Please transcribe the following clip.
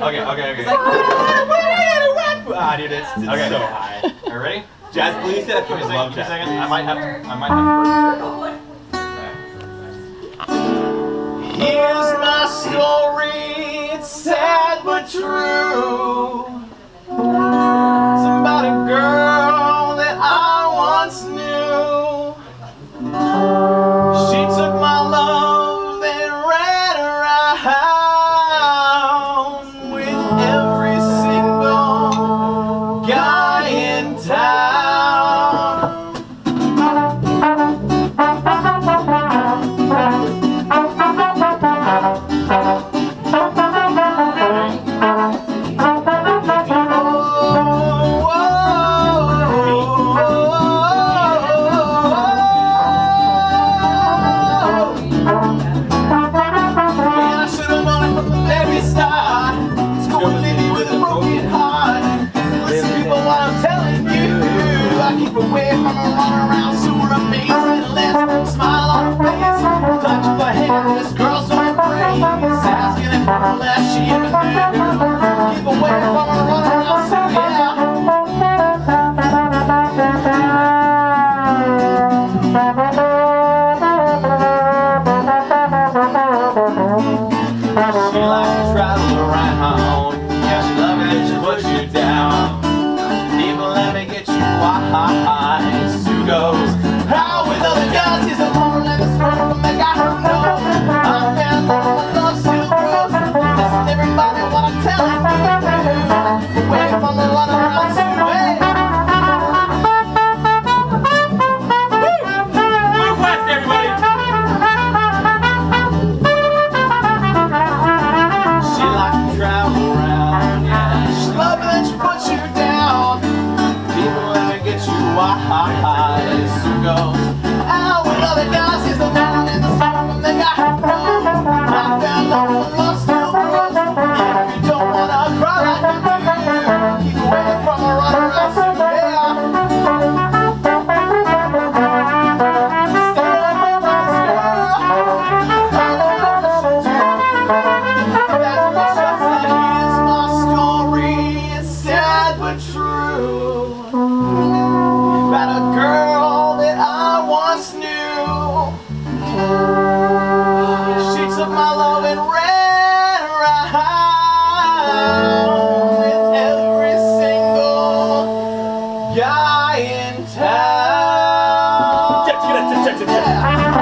Okay, okay, okay. Ah, dude, it's, it's okay. so high. Are you ready? Jazz, please say that for me. Love jazz. I might have to, I might have to. Here's my story, it's sad but true. Last year. fell. 站起来，